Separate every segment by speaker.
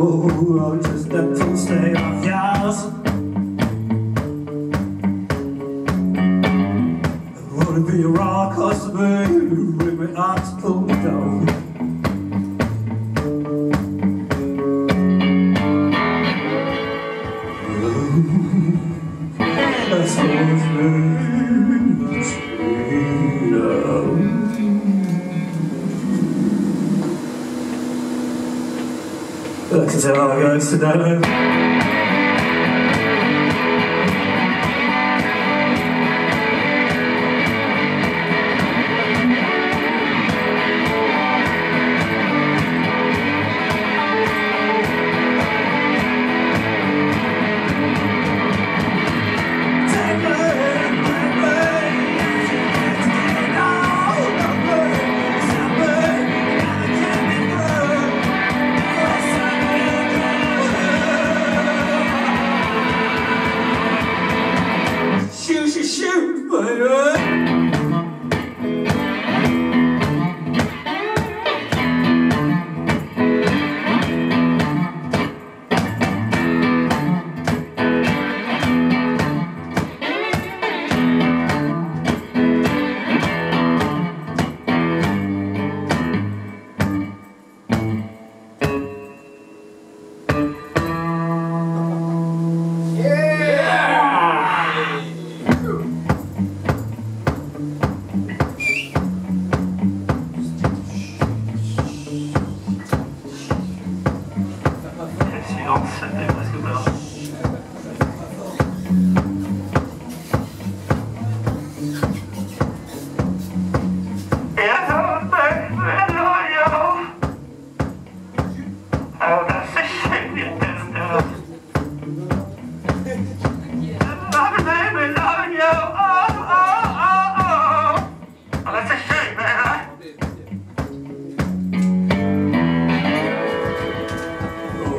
Speaker 1: whoa, just that don't stay on yours. I wanna be a rock horse, baby, with my arms pulled down. Ooh, that's so Tell how it goes today.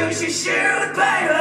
Speaker 1: You should shoot, baby.